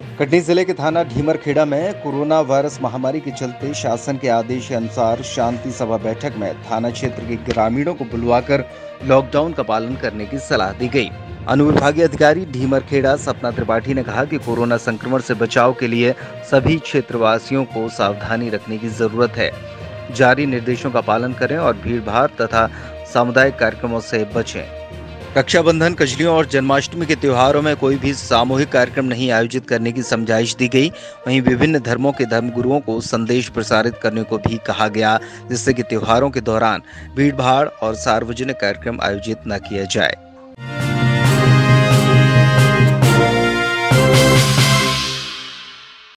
कटनी ज़िले के थाना ढीमरखेड़ा में कोरोना वायरस महामारी के चलते शासन के आदेश के अनुसार शांति सभा बैठक में थाना क्षेत्र के ग्रामीणों को बुलवाकर लॉकडाउन का पालन करने की सलाह दी गई। अनुविभागीय अधिकारी ढीमरखेड़ा सपना त्रिपाठी ने कहा कि कोरोना संक्रमण से बचाव के लिए सभी क्षेत्रवासियों को सावधानी रखने की ज़रूरत है। जारी निर्देशों का पालन करें और भीड़भाड़ तथा सामुदायिक कार्यक्रमों से बचें। रक्षाबंधन, कजलियों और जन्माष्टमी के त्योहारों में कोई भी सामूहिक कार्यक्रम नहीं आयोजित करने की समझाइश दी गई। वहीं विभिन्न धर्मों के धर्मगुरुओं को संदेश प्रसारित करने को भी कहा गया, जिससे कि त्योहारों के दौरान भीड़भाड़ और सार्वजनिक कार्यक्रम आयोजित न किया जाए।